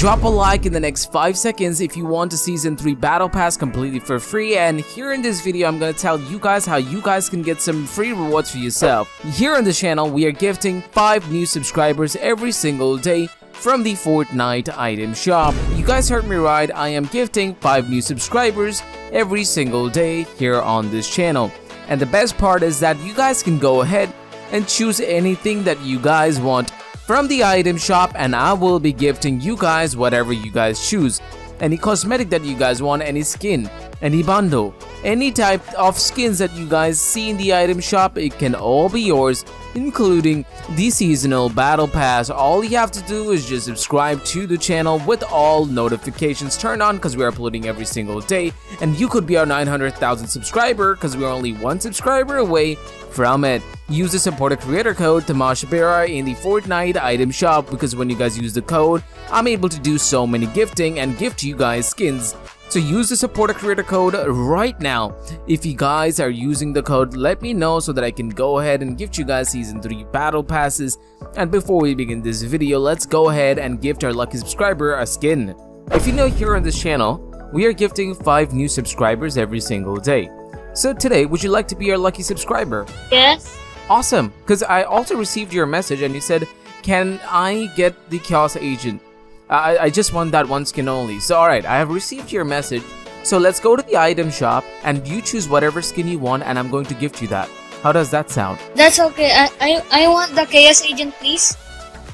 Drop a like in the next 5 seconds if you want a Season 3 Battle Pass completely for free and here in this video I'm gonna tell you guys how you guys can get some free rewards for yourself. Here on the channel we are gifting 5 new subscribers every single day from the Fortnite item shop. You guys heard me right, I am gifting 5 new subscribers every single day here on this channel. And the best part is that you guys can go ahead and choose anything that you guys want from the item shop and I will be gifting you guys whatever you guys choose. Any cosmetic that you guys want, any skin, any bundle, any type of skins that you guys see in the item shop, it can all be yours, including the seasonal battle pass. All you have to do is just subscribe to the channel with all notifications turned on because we're uploading every single day and you could be our 900,000 subscriber because we're only one subscriber away from it. Use the supporter creator code Tamashabera in the Fortnite item shop because when you guys use the code, I'm able to do so many gifting and gift you guys skins. So use the supporter creator code right now. If you guys are using the code, let me know so that I can go ahead and gift you guys season 3 battle passes. And before we begin this video, let's go ahead and gift our lucky subscriber a skin. If you know here on this channel, we are gifting 5 new subscribers every single day. So today, would you like to be our lucky subscriber? Yes. Awesome, because I also received your message and you said, can I get the Chaos Agent? I, I just want that one skin only. So alright, I have received your message. So let's go to the item shop and you choose whatever skin you want and I'm going to gift you that. How does that sound? That's okay. I, I, I want the Chaos Agent, please.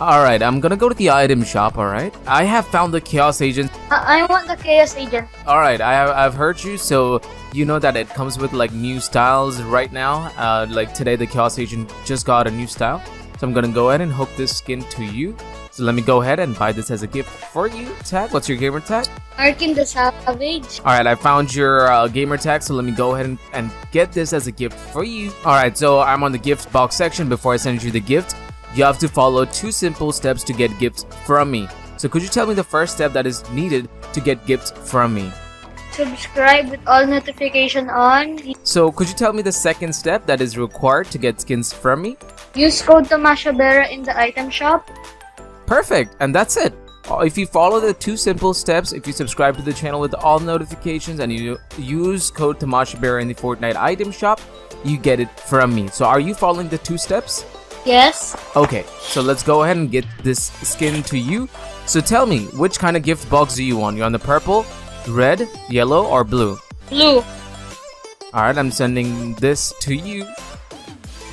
Alright, I'm gonna go to the item shop, alright? I have found the Chaos Agent. I, I want the Chaos Agent. Alright, I've heard you, so you know that it comes with like new styles right now. Uh, like today, the Chaos Agent just got a new style. So I'm gonna go ahead and hook this skin to you. So let me go ahead and buy this as a gift for you. Tag, what's your gamer tag? Arkin the Savage. Alright, I found your uh, gamer tag, so let me go ahead and, and get this as a gift for you. Alright, so I'm on the gift box section. Before I send you the gift, you have to follow two simple steps to get gifts from me. So could you tell me the first step that is needed to get gifts from me? Subscribe with all notification on. So could you tell me the second step that is required to get skins from me? Use code Tamashabera in the item shop. Perfect, and that's it. Uh, If you follow the two simple steps, if you subscribe to the channel with all notifications and you use code Tamashabera in the Fortnite item shop, you get it from me. So are you following the two steps? Yes. Okay, so let's go ahead and get this skin to you. So tell me, which kind of gift box do you want? You want the purple, red, yellow, or blue? Blue. Alright, I'm sending this to you.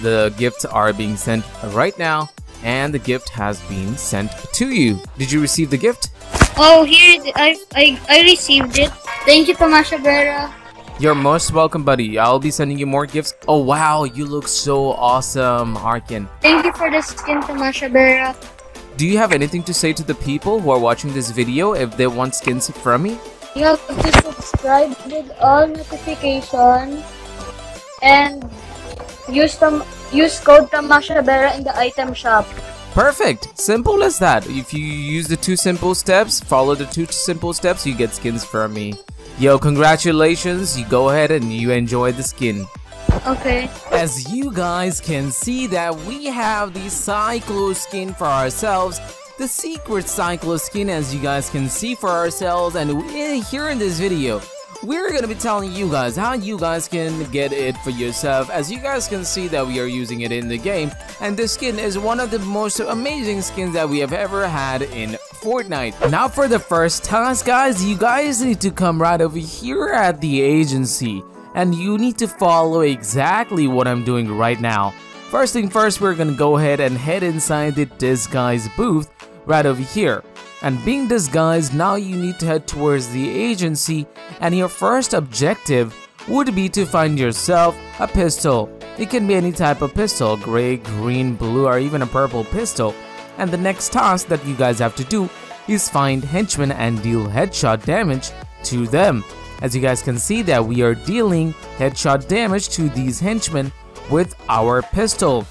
The gifts are being sent right now, and the gift has been sent to you. Did you receive the gift? Oh, here it- I I I received it. Thank you, Tamashabera. You're most welcome, buddy. I'll be sending you more gifts. Oh, wow, you look so awesome, Arkin. Thank you for the skin, Tamashabera. Do you have anything to say to the people who are watching this video if they want skins from me? You have to subscribe with all notification and use them use code Tamashabera in the item shop. Perfect! Simple as that. If you use the two simple steps, follow the two simple steps, you get skins from me. Yo, congratulations. You go ahead and you enjoy the skin. Okay. As you guys can see that we have the Cyclo skin for ourselves, the secret Cyclo skin as you guys can see for ourselves and we- here in this video, we're gonna be telling you guys how you guys can get it for yourself as you guys can see that we are using it in the game and this skin is one of the most amazing skins that we have ever had in Fortnite. Now for the first task guys, you guys need to come right over here at the agency and you need to follow exactly what I'm doing right now. First thing first, we're gonna go ahead and head inside the disguise booth right over here. And being disguised, now you need to head towards the agency and your first objective would be to find yourself a pistol. It can be any type of pistol, gray, green, blue, or even a purple pistol. And the next task that you guys have to do is find henchmen and deal headshot damage to them. As you guys can see that we are dealing headshot damage to these henchmen with our pistol.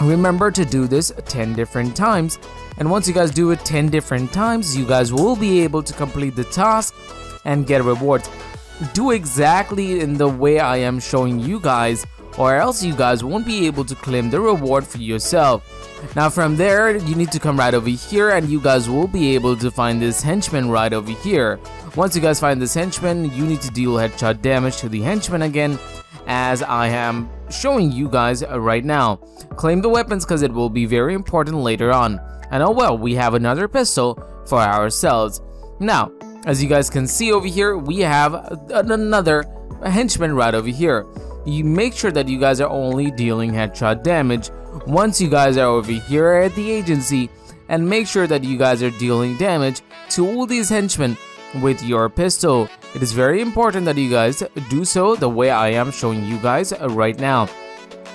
Remember to do this 10 different times and once you guys do it 10 different times you guys will be able to complete the task and get rewards. Do exactly in the way I am showing you guys or else you guys won't be able to claim the reward for yourself. Now from there, you need to come right over here and you guys will be able to find this henchman right over here. Once you guys find this henchman, you need to deal headshot damage to the henchman again as I am showing you guys right now. Claim the weapons because it will be very important later on. And oh well, we have another pistol for ourselves. Now, as you guys can see over here, we have another henchman right over here. You make sure that you guys are only dealing headshot damage once you guys are over here at the agency and make sure that you guys are dealing damage to all these henchmen with your pistol. It is very important that you guys do so the way I am showing you guys right now.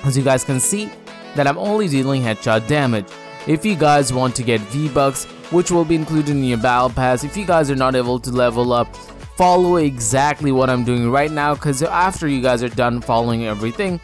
As you guys can see that I'm only dealing headshot damage. If you guys want to get V-Bucks, which will be included in your battle pass, if you guys are not able to level up, follow exactly what I'm doing right now because after you guys are done following everything,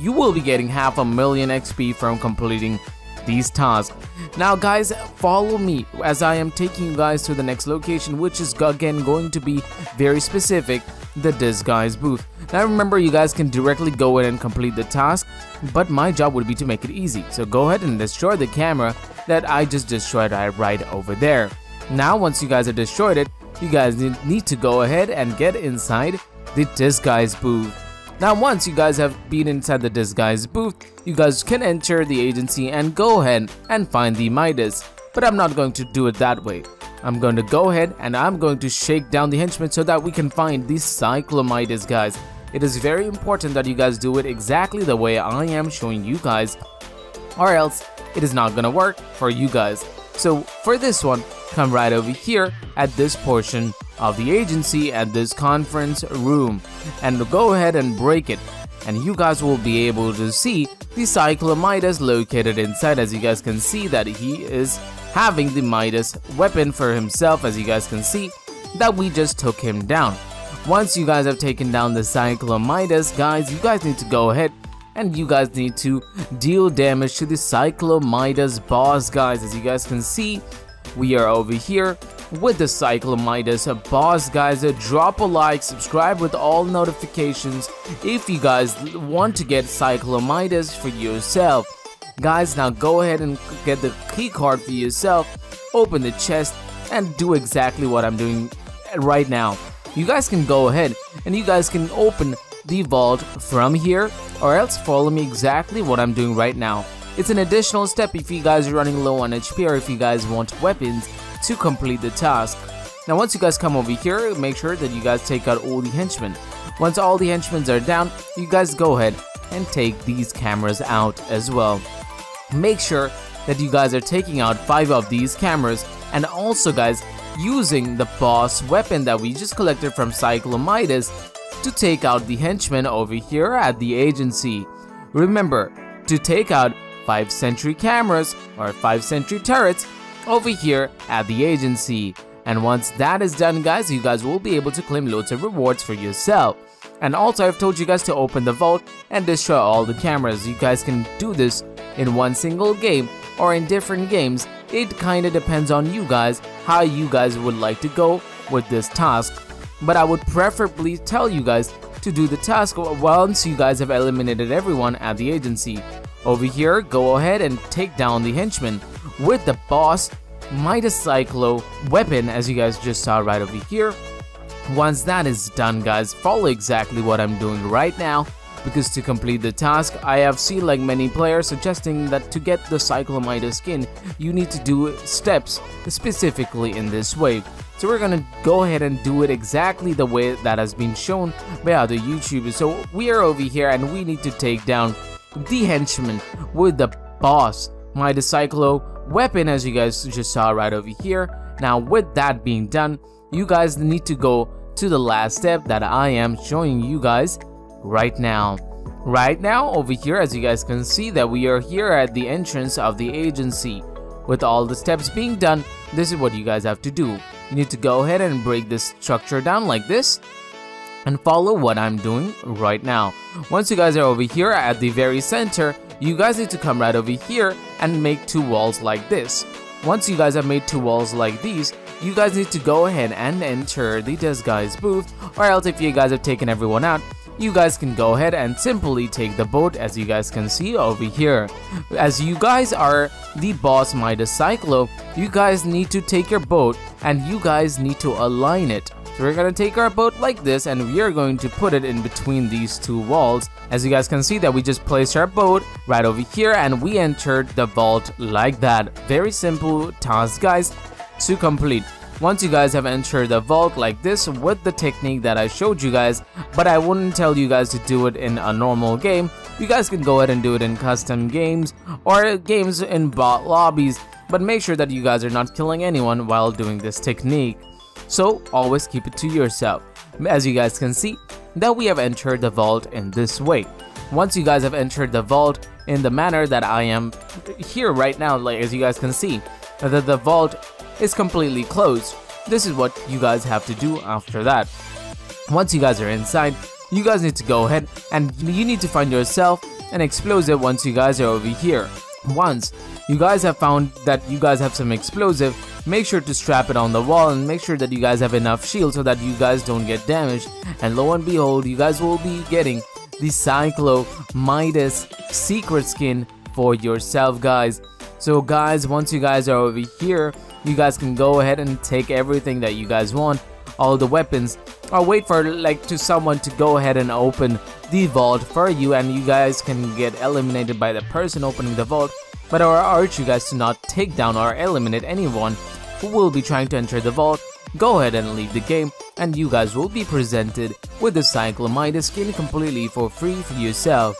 you will be getting half a million XP from completing these tasks. Now guys, follow me as I am taking you guys to the next location which is again going to be very specific, the disguise booth. Now remember you guys can directly go in and complete the task, but my job would be to make it easy. So go ahead and destroy the camera that I just destroyed right over there. Now once you guys have destroyed it, you guys need to go ahead and get inside the disguise booth. Now once you guys have been inside the disguise booth, you guys can enter the agency and go ahead and find the Midas. But I'm not going to do it that way. I'm going to go ahead and I'm going to shake down the henchmen so that we can find the Cyclomidas guys. It is very important that you guys do it exactly the way I am showing you guys or else it is not gonna work for you guys. So for this one, come right over here at this portion of the agency at this conference room and go ahead and break it and you guys will be able to see the Cyclomidas located inside as you guys can see that he is having the Midas weapon for himself as you guys can see that we just took him down. Once you guys have taken down the Cyclomidas guys you guys need to go ahead and you guys need to deal damage to the Cyclomidas boss guys. As you guys can see we are over here with the Cyclomidas boss guys. Uh, drop a like subscribe with all notifications if you guys want to get Cyclomidas for yourself. Guys now go ahead and get the key card for yourself open the chest and do exactly what I'm doing right now you guys can go ahead and you guys can open the vault from here or else follow me exactly what I'm doing right now. It's an additional step if you guys are running low on HP or if you guys want weapons to complete the task. Now once you guys come over here, make sure that you guys take out all the henchmen. Once all the henchmen are down, you guys go ahead and take these cameras out as well. Make sure that you guys are taking out 5 of these cameras and also guys using the boss weapon that we just collected from Cyclomidas to take out the henchmen over here at the agency. Remember to take out 5 sentry cameras or 5 sentry turrets over here at the agency. And once that is done guys, you guys will be able to claim loads of rewards for yourself. And also I've told you guys to open the vault and destroy all the cameras. You guys can do this in one single game or in different games. It kinda depends on you guys how you guys would like to go with this task but I would preferably tell you guys to do the task once you guys have eliminated everyone at the agency. Over here, go ahead and take down the henchman with the boss Midas Cyclo weapon as you guys just saw right over here. Once that is done guys, follow exactly what I'm doing right now because to complete the task, I have seen like many players suggesting that to get the Cyclomidas skin, you need to do steps specifically in this way. So we're gonna go ahead and do it exactly the way that has been shown by other YouTubers. So we are over here and we need to take down the henchman with the boss, my Cyclo weapon as you guys just saw right over here. Now with that being done, you guys need to go to the last step that I am showing you guys right now. Right now over here as you guys can see that we are here at the entrance of the agency. With all the steps being done, this is what you guys have to do. You need to go ahead and break this structure down like this and follow what I'm doing right now. Once you guys are over here at the very center, you guys need to come right over here and make two walls like this. Once you guys have made two walls like these, you guys need to go ahead and enter the disguise booth or else if you guys have taken everyone out, you guys can go ahead and simply take the boat as you guys can see over here. As you guys are the boss Midas Cyclo, you guys need to take your boat and you guys need to align it. So we're gonna take our boat like this and we are going to put it in between these two walls. As you guys can see that we just placed our boat right over here and we entered the vault like that. Very simple task guys to complete. Once you guys have entered the vault like this with the technique that I showed you guys, but I wouldn't tell you guys to do it in a normal game, you guys can go ahead and do it in custom games or games in bot lobbies, but make sure that you guys are not killing anyone while doing this technique. So always keep it to yourself. As you guys can see, that we have entered the vault in this way. Once you guys have entered the vault in the manner that I am here right now, like as you guys can see, that the vault is completely closed. This is what you guys have to do after that. Once you guys are inside, you guys need to go ahead and you need to find yourself an explosive once you guys are over here. Once you guys have found that you guys have some explosive, make sure to strap it on the wall and make sure that you guys have enough shield so that you guys don't get damaged. And lo and behold, you guys will be getting the Cyclo Midas secret skin for yourself guys. So guys, once you guys are over here, you guys can go ahead and take everything that you guys want, all the weapons, or wait for like to someone to go ahead and open the vault for you and you guys can get eliminated by the person opening the vault. But I urge you guys to not take down or eliminate anyone who will be trying to enter the vault. Go ahead and leave the game and you guys will be presented with the cyclomida skin completely for free for yourself.